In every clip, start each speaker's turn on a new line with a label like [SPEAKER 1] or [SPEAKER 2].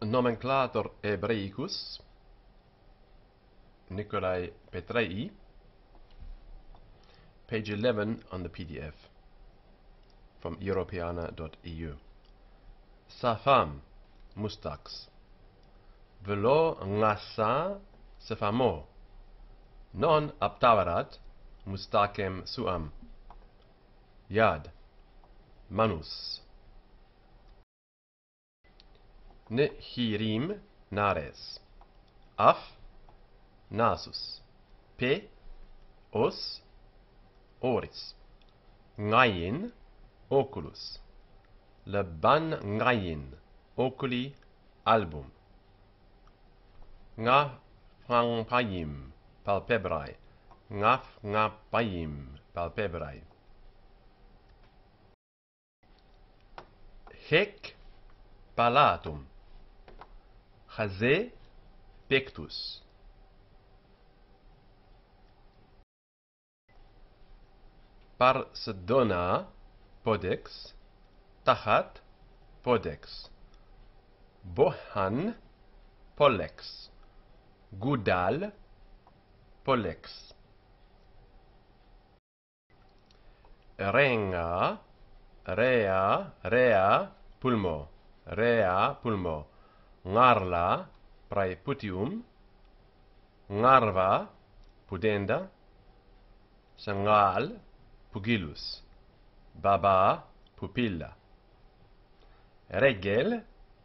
[SPEAKER 1] nomenclator Hebraicus Nikolai Petrei page 11 on the PDF from europeana.eu Safam mustax. Velo ngasa sefamo. Non aptavarat mustakem suam. Yad manus ne hirim nares. Af nasus. Pe os oris. Ngayin oculus. Leban ngayin oculi album. Nga pangpayim palpebrae. Ngaf payim, palpebrae. hic palatum. Hase pectus. Par sedona podex, tahat podex, bohan polex, gudal polex. Renga, rea, rea, pulmo, rea, pulmo ngarla praeputium ngarva pudenda. Sangal pugilus. Baba pupilla. Regel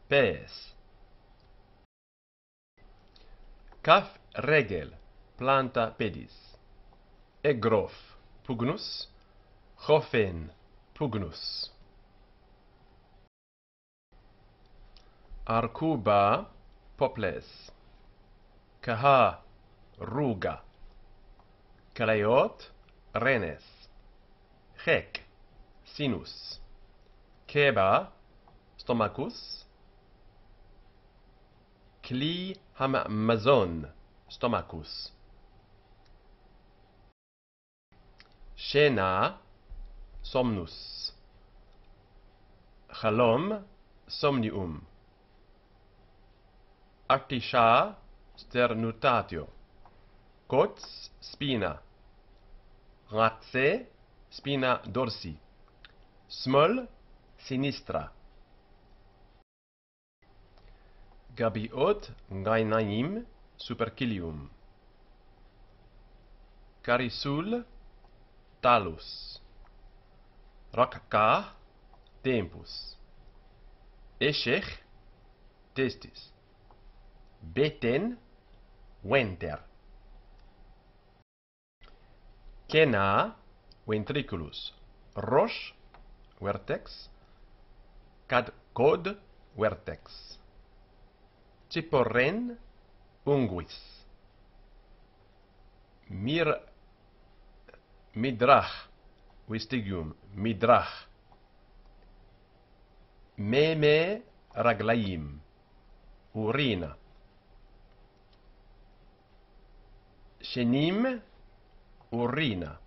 [SPEAKER 1] pes kaf regel planta pedis. Egrof pugnus. Hofen pugnus. Arcuba poples. Caha ruga. Calaiot renes. Hec sinus. Keba stomacus. Cli hamazon stomacus. Shena somnus. Chalom somnium artisha sternutatio. Cots spina. Ratse spina dorsi. Smol sinistra. Gabiot gainanim supercilium. Carisul talus. Rocca tempus. Eshech testis beten venter Kena ventriculus. Rosh vertex. Cad cod vertex. Ciporren unguis. Mir midrach vestigium midrach meme raglaim. Urina. Shenim urina